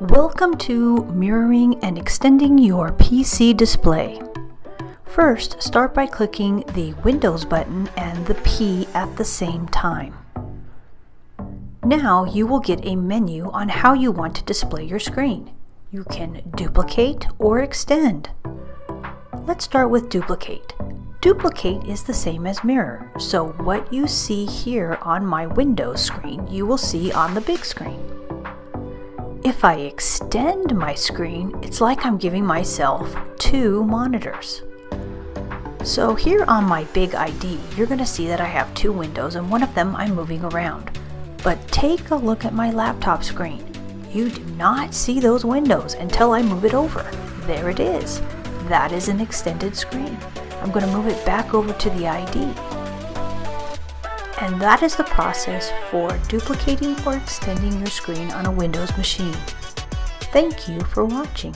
Welcome to mirroring and extending your PC display. First, start by clicking the Windows button and the P at the same time. Now you will get a menu on how you want to display your screen. You can duplicate or extend. Let's start with duplicate. Duplicate is the same as mirror, so what you see here on my Windows screen, you will see on the big screen. If I extend my screen, it's like I'm giving myself two monitors. So here on my big ID, you're going to see that I have two windows and one of them I'm moving around. But take a look at my laptop screen. You do not see those windows until I move it over. There it is. That is an extended screen. I'm going to move it back over to the ID. And that is the process for duplicating or extending your screen on a Windows machine. Thank you for watching.